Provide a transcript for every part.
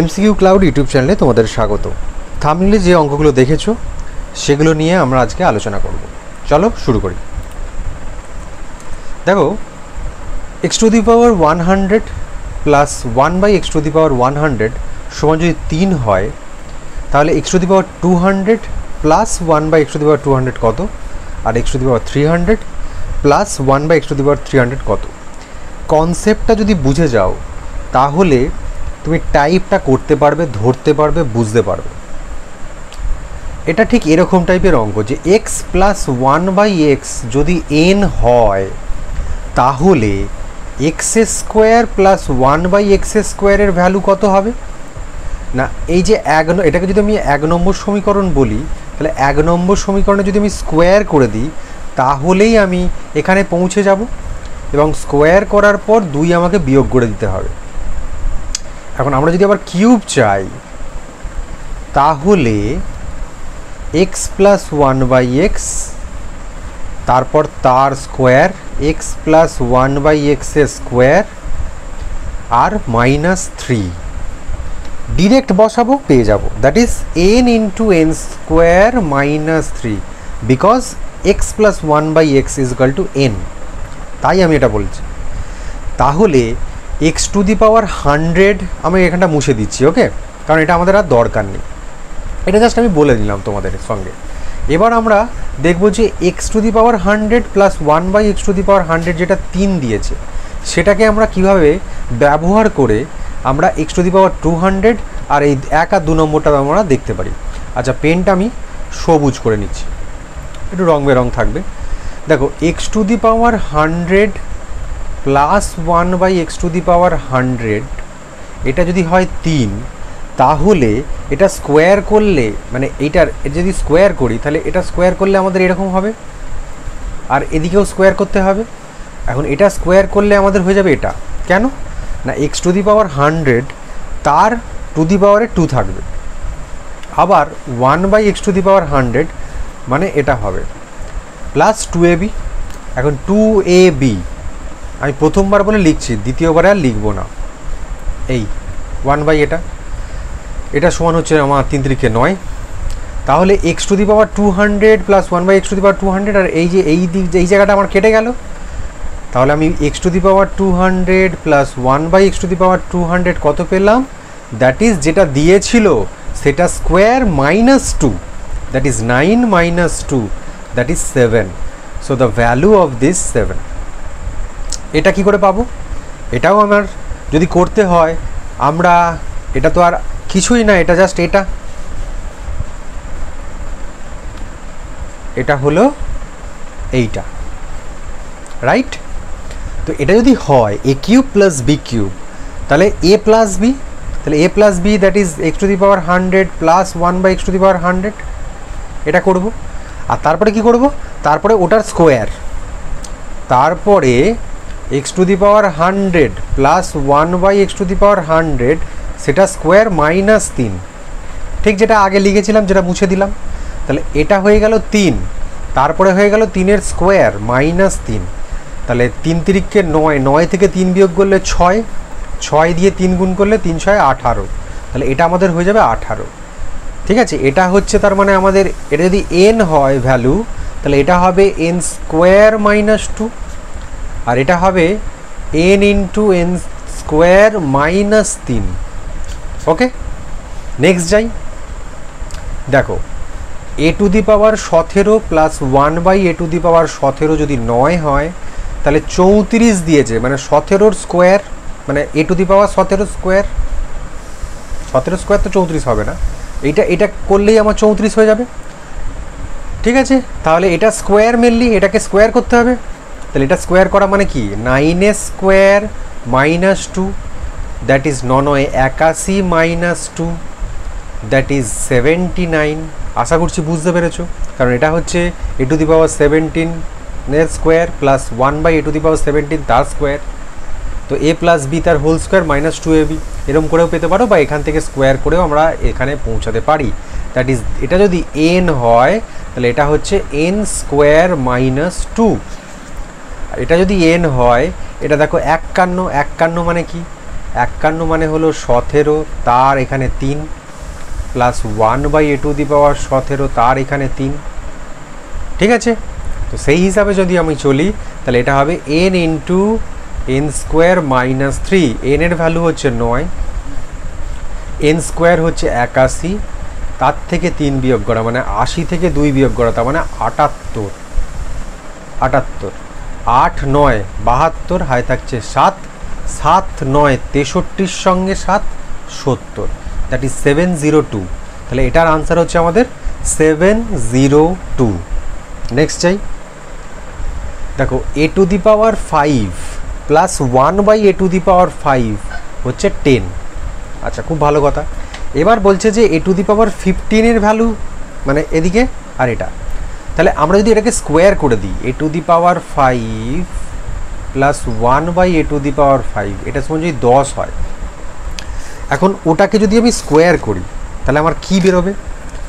MCQ cloud YouTube চ্যানেলে তোমাদের স্বাগত। থামলে যে অঙ্কগুলো দেখেছ, সেগুলো নিয়ে আমরা আজকে আলোচনা করব। চলো শুরু করি। দেখো x to the power one hundred plus one by x to the power one hundred সমান যদি তিন হয়, তাহলে x to the power two hundred plus one by x to the power two hundred কত? আর x to the power three hundred plus one by x to the power three hundred কত? কনসেপ্টটা যদি বুঝে যাও, তাহলে তুমি টাইপটা করতে পারবে, ধরতে পারবে, বুঝতে পারবে। এটা ঠিক এরকম টাইপের অঙ্ক যে x plus one by x যদি এন হয়, তাহলে x square plus one by x স্কোয়ারের ভ্যালু কত হবে? না, এই যে এক এটাকে যদি আমি এক নম্বর সমীকরণ বলি, তাহলে এক নম্বর সমীকরণে যদি আমি স্কোয়ার করে দিই, তাহলেই আমি এখানে পৌঁছে যাব এবং স্কোয়ার করার পর দুই আমাকে বিয়োগ করে দিতে হবে। এখন আমরা যদি আবার কিউব চাই, তাহলে x plus one by x তারপর তার square x plus one by এক্সের স্কোয়ার আর মাইনাস থ্রি ডিরেক্ট বসাবো, পেয়ে যাব। That is n into n square minus three because x plus one by x is equal to n তাই আমি এটা বলছি। তাহলে x to the power hundred আমি এখানটা মুছে দিচ্ছি ওকে কারণ এটা আমাদের আর দরকার নেই। এটা জাস্ট আমি বলে দিলাম তোমাদের সঙ্গে। এবার আমরা দেখব যে x to the power hundred plus one by x to the power hundred যেটা তিন দিয়েছে, সেটাকে আমরা কীভাবে ব্যবহার করে আমরা x to the power two hundred আর এই এক আর দু নম্বরটা আমরা দেখতে পারি? আচ্ছা পেনটা আমি সবুজ করে নিচ্ছি। একটু রং বেরং থাকবে। দেখো x to the power hundred plus one by x to the power hundred, এটা যদি হয় তিন, তাহলে এটা স্কোয়ার করলে মানে এইটার, যদি স্কোয়ার করি, তাহলে এটা স্কোয়ার করলে আমাদের এরকম হবে? আর এদিকেও স্কোয়ার করতে হবে। এখন এটা স্কোয়ার করলে আমাদের হয়ে যাবে এটা। কেন? না, x to the power hundred, তার টু দি পাওয়ারে টু থাকবে। আবার one by x to the power hundred মানে এটা হবে। প্লাস টু এ বি, এখন টু এ বি আমি প্রথমবার বলে লিখছি, দ্বিতীয়বারে আর লিখব না। এই ওয়ান বাই এটা। এটা সমান হচ্ছে আমার তিন তিরিখে নয়। তাহলে x to the power two hundred plus one by x to the power two hundred আর এই যে এই দিক, এই জায়গাটা আমার কেটে গেল। তাহলে আমি x to the power two hundred plus one by x to the power two hundred কত পেলাম? দ্যাট ইজ যেটা দিয়েছিল, সেটা square minus two that is nine minus two that is seven so the value of this seven এটা কি করে পাবো? এটাও আমার যদি করতে হয়, আমরা, এটা তো আর কিছুই না, এটা জাস্ট এটা। এটা হলো এইটা। রাইট তো এটা যদি হয় a cube plus b cube তাহলে এ প্লাস বি তাহলে a plus b that is x to the power hundred plus one by x to the power hundred এটা করব। আর তারপরে কি করব? তারপরে ওটার স্কোয়ার তারপরে x to the power hundred plus one by x to the power hundred, সেটা square minus তিন। ঠিক যেটা আগে লিখেছিলাম, যেটা মুছে দিলাম। তাহলে এটা হয়ে গেল তিন। তারপরে হয়ে গেল তিনের স্কোয়ার মাইনাস তিন। তাহলে তিন তিরিখকে নয় নয় থেকে তিন বিয়োগ করলে ছয় ছয় দিয়ে তিন গুণ করলে তিন ছয় আঠারো। তাহলে এটা আমাদের হয়ে যাবে আঠারো। ঠিক আছে? এটা হচ্ছে তার মানে আমাদের, এটা যদি এন হয় ভ্যালু, তাহলে এটা হবে এন স্কোয়ার মাইনাস টু। আর এটা হবে n into n square minus তিন। ওকে নেক্সট যাই। দেখো এ টু দি পাওয়ার সতেরো plus one by a to the power সতেরো যদি নয় হয়, তাহলে চৌত্রিশ দিয়েছে মানে সতেরোর স্কোয়ার মানে এ টু দি পাওয়ার সতেরো স্কোয়ার সতেরো স্কোয়ার তো চৌত্রিশ হবে না। এইটা এটা করলেই আমার চৌত্রিশ হয়ে যাবে। ঠিক আছে? তাহলে এটা স্কোয়ার মেনলি এটাকে স্কোয়ার করতে হবে। তাহলে এটা স্কোয়ার করা মানে কি? Nine a square minus two that is নয় একাশি minus two that is seventy nine আশা করছি বুঝতে পেরেছ। কারণ এটা হচ্ছে a to the power seventeen এর square plus one by a to the power seventeen তার স্কোয়ার তো এ প্লাস বি তার whole square minus two a b এরকম করেও পেতে পারো বা এখান থেকে স্কোয়ার করেও আমরা এখানে পৌঁছাতে পারি। দ্যাট ইজ এটা যদি এন হয়, তাহলে এটা হচ্ছে এন স্কোয়ার মাইনাস টু এটা যদি এন হয়, এটা দেখো একান্ন একান্ন মানে কি? একান্ন মানে হলো সতেরো, তার এখানে তিন plus one by a to the power সতেরো, তার এখানে তিন। ঠিক আছে? তো সেই হিসাবে যদি আমি চলি, তাহলে এটা হবে n into n square minus three এনের ভ্যালু হচ্ছে নয় এন স্কোয়ার হচ্ছে একাশি, তার থেকে তিন বিয়োগ করা মানে আশি থেকে দুই বিয়োগ করা, তার মানে আটাত্তর আটাত্তর। আট নয় বাহাত্তর, হায় থাকছে সাত সাত নয় তেষট্টির সঙ্গে সাত, সত্তর। That is seven zero two তাহলে এটার আনসার হচ্ছে আমাদের সেভেন জিরো টু নেক্সট চাই। দেখো a to the power five plus one by a to the power five হচ্ছে টেন আচ্ছা খুব ভালো কথা। এবার বলছে যে এ টু দি পাওয়ার ফিফটিনের ভ্যালু মানে এদিকে আর এটা। তাহলে আমরা যদি এটাকে স্কোয়ার করে দিই a to the power five plus one by a to the power five এটা সমান যদি দশ হয়। এখন ওটাকে যদি আমি স্কোয়ার করি, তাহলে আমার কি বেরোবে?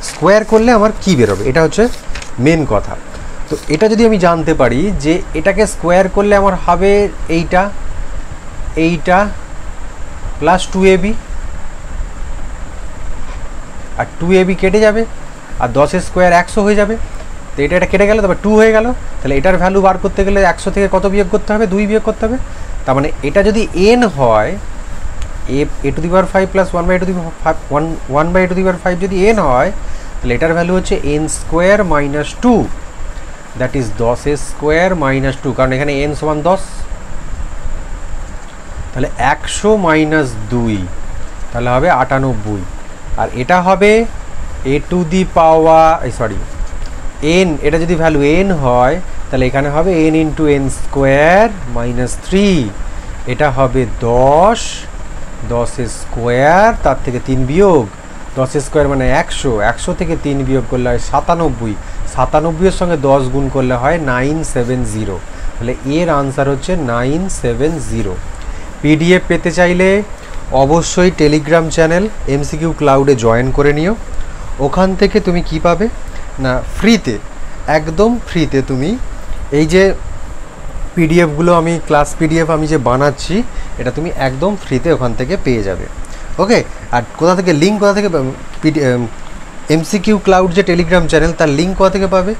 স্কোয়ার করলে আমার কি বেরোবে? এটা হচ্ছে মেন কথা। তো এটা যদি আমি জানতে পারি যে এটাকে স্কোয়ার করলে আমার হবে এইটা এইটা প্লাস টু এবি আর টু এবি কেটে যাবে, আর দশের স্কোয়ার একশো হয়ে যাবে। তো এটা এটা কেটে গেল তবে টু হয়ে গেল। তাহলে এটার ভ্যালু বার করতে গেলে একশো থেকে কত বিয়োগ করতে হবে? দুই বিয়োগ করতে হবে। তার মানে এটা যদি এন হয় a a to the power five plus one by to the five one one by to the power five যদি এন হয়, তাহলে এটার ভ্যালু হচ্ছে n square minus two that is দশের স্কোয়ার মাইনাস টু কারণ এখানে N সমান দশ। তাহলে একশো মাইনাস দুই, তাহলে হবে আটানব্বই। আর এটা হবে এ টু দি পাওয়া সরি এন এটা যদি ভ্যালু এন হয়, তাহলে এখানে হবে n into n square minus three এটা হবে দশ দশের স্কোয়ার তার থেকে তিন বিয়োগ। দশের স্কোয়ার মানে একশো। একশো থেকে তিন বিয়োগ করলে হয় সাতানব্বই। সাতানব্বইয়ের সঙ্গে দশ গুণ করলে হয় নাইন সেভেন জিরো তাহলে এর আনসার হচ্ছে নাইন সেভেন জিরো পিডিএফ পেতে চাইলে অবশ্যই টেলিগ্রাম চ্যানেল এমসিকিউ ক্লাউডে জয়েন করে নিও। ওখান থেকে তুমি কি পাবে? না ফ্রিতে একদম ফ্রিতে তুমি এই যে পিডিএফগুলো আমি ক্লাস পিডিএফ আমি যে বানাচ্ছি, এটা তুমি একদম ফ্রিতে ওখান থেকে পেয়ে যাবে। ওকে আর কোথা থেকে লিঙ্ক কোথা থেকে এমসিকিউ ক্লাউড যে টেলিগ্রাম চ্যানেল তার লিঙ্ক কোথা থেকে পাবে?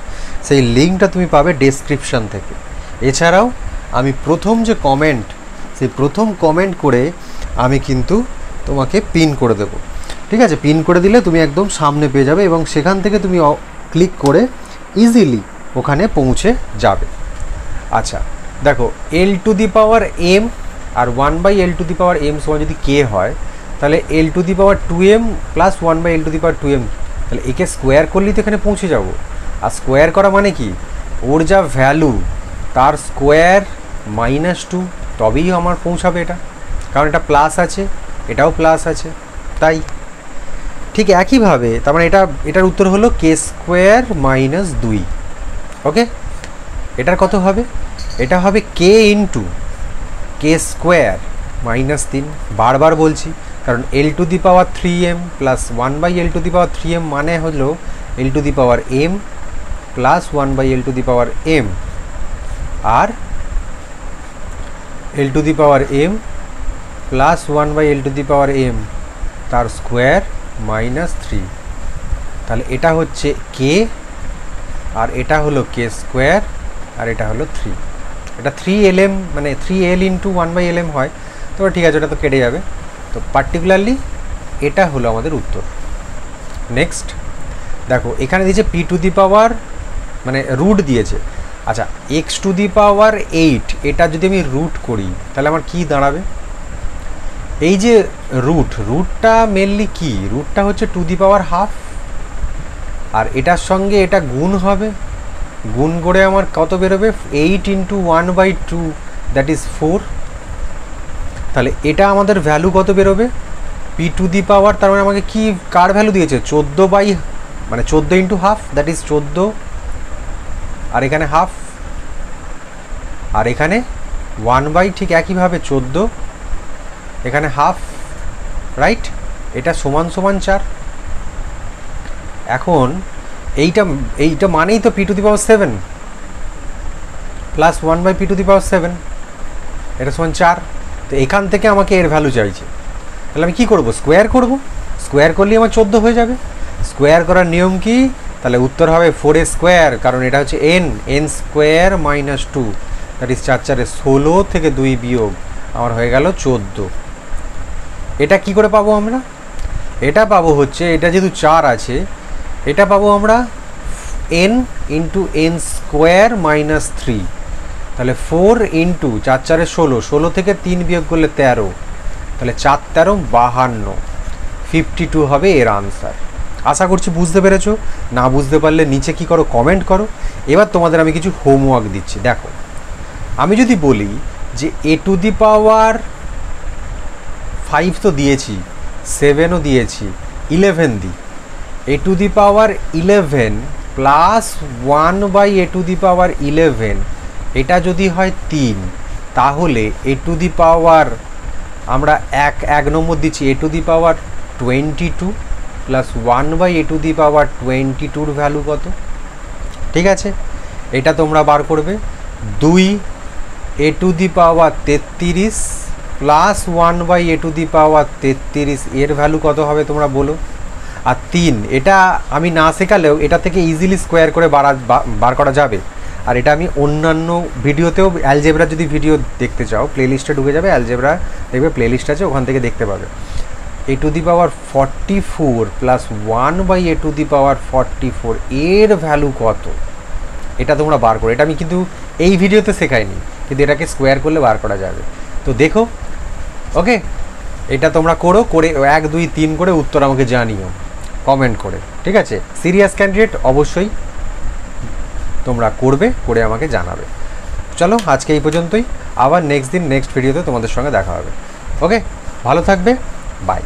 সেই লিঙ্কটা তুমি পাবে ডেসক্রিপশান থেকে। এছাড়াও আমি প্রথম যে কমেন্ট সেই প্রথম কমেন্ট করে আমি কিন্তু তোমাকে পিন করে দেবো। ঠিক আছে? পিন করে দিলে তুমি একদম সামনে পেয়ে যাবে এবং সেখান থেকে তুমি ক্লিক করে ইজিলি ওখানে পৌঁছে যাবে। আচ্ছা দেখো l to the power m R one by l to the power m সমান যদি কে হয়, তাহলে l to the power two m plus one by l to the power two m তাহলে একে স্কোয়ার করলেই তো এখানে পৌঁছে যাব। আর স্কোয়ার করা মানে কি? ওর যা ভ্যালু তার স্কোয়ার মাইনাস টু তবেই আমার পৌঁছাবে এটা। কারণ এটা প্লাস আছে, এটাও প্লাস আছে, তাই। ঠিক একইভাবে, তার মানে এটা, এটার উত্তর হলো কে স্কোয়ার মাইনাস দুই। ওকে এটার কত হবে? এটা হবে k into k square minus তিন। বারবার বলছি, কারণ l to the power three m plus one by l to the power three m মানে হলো l to the power m plus one by l to the power m R l to the power m plus one by l to the power m তার square minus three তাহলে এটা হচ্ছে কে আর এটা হলো কে square আর এটা হলো three এটা three L M মানে three l into one by l m হয়। তো ঠিক আছে, ওটা তো কেটে যাবে। তো পার্টিকুলারলি এটা হলো আমাদের উত্তর। নেক্সট দেখো, এখানে দিয়েছে পি টু দি পাওয়ার মানে রুট দিয়েছে। আচ্ছা x to the power eight এটা যদি আমি রুট করি, তাহলে আমার কি দাঁড়াবে? এই যে রুট রুটটা মেনলি কি? রুটটা হচ্ছে টু দি পাওয়ার হাফ আর এটার সঙ্গে এটা গুণ হবে। গুণ করে আমার কত বেরোবে? Eight into one by two that is four তাহলে এটা আমাদের ভ্যালু কত বেরোবে? পি টু দি পাওয়ার তার মানে আমাকে কি, কার ভ্যালু দিয়েছে? চোদ্দ বাই মানে চোদ্দ ইন্টু হাফ দ্যাট ইজ চোদ্দ। আর এখানে হাফ আর এখানে ওয়ান বাই ঠিক একইভাবে চোদ্দ। এখানে হাফ রাইট এটা সমান সমান চার। এখন এইটা এইটা মানেই তো p to the power seven plus one by p to the power seven এটা সমান চার। তো এখান থেকে আমাকে এর ভ্যালু চাইছে। তাহলে আমি কী করব? স্কোয়ার করব? স্কোয়ার করলেই আমার চোদ্দ হয়ে যাবে। স্কোয়ার করার নিয়ম কি? তাহলে উত্তর হবে ফোর স্কোয়ার কারণ এটা হচ্ছে n n square minus two that is চার চারে ষোলো থেকে দুই বিয়োগ। আমার হয়ে গেল চোদ্দ। এটা কি করে পাবো আমরা? এটা পাবো হচ্ছে, এটা যেহেতু চার আছে, এটা পাবো আমরা n into n square minus three তাহলে ফোর ইন্টু চার চারে ষোলো ষোলো থেকে তিন বিয়োগ করলে তেরো। তাহলে চার, তেরো, বাহান্ন। ফিফটি টু হবে এর আনসার আশা করছি বুঝতে পেরেছ। না বুঝতে পারলে নিচে কি করো কমেন্ট করো। এবার তোমাদের আমি কিছু হোমওয়ার্ক দিচ্ছি। দেখো, আমি যদি বলি যে এ টু দি পাওয়ার ফাইভ তো দিয়েছি সেভেনও দিয়েছি ইলেভেন দিই। A to the power eleven plus one by a to the power eleven এটা যদি হয় তিন, তাহলে এ টু দি পাওয়ার আমরা এক এক নম্বর দিচ্ছি a to the power twenty two plus one by a to the power twenty tour value কত? ঠিক আছে? এটা তোমরা বার করবে। দুই এ টু দি পাওয়ার তেত্রিশ plus one by a to the power তেত্রিশ, এর ভ্যালু কত হবে তোমরা বলো? আর তিন, এটা আমি না শেখালেও এটা থেকে ইজিলি স্কোয়ার করে বাড়া বার করা যাবে। আর এটা আমি অন্যান্য ভিডিওতেও অ্যালজেব্রা যদি ভিডিও দেখতে চাও প্লেলিস্টে ঢুকে যাবে অ্যালজেব্রা দেখবে প্লেলিস্ট আছে, ওখান থেকে দেখতে পাবে। A to the power forty four plus one by a to the power forty four এর ভ্যালু কত? এটা তোমরা বার করো। এটা আমি কিন্তু এই ভিডিওতে শেখাইনি, কিন্তু এটাকে স্কোয়ার করলে বার করা যাবে। তো দেখো ওকে এটা তোমরা করো, করে এক, দুই, তিন করে উত্তর আমাকে জানিও কমেন্ট করে, ঠিক আছে? সিরিয়াস ক্যান্ডিডেট অবশ্যই তোমরা করবে, করে আমাকে জানাবে। চলো, আজকে এই পর্যন্তই। আবার নেক্সট দিন নেক্সট ভিডিওতে তোমাদের সঙ্গে দেখা হবে। ওকে ভালো থাকবে বাই